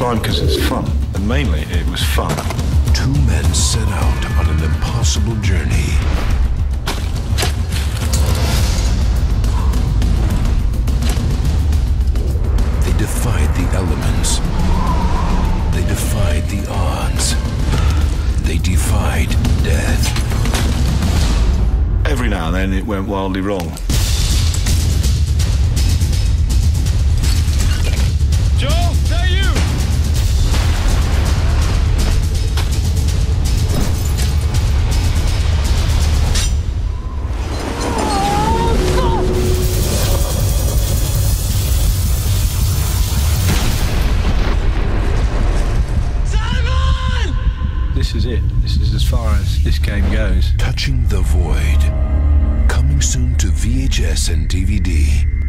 climb because it's fun, and mainly it was fun. Two men set out on an impossible journey. They defied the elements. They defied the odds. They defied death. Every now and then it went wildly wrong. This is it. This is as far as this game goes. Touching the Void. Coming soon to VHS and DVD.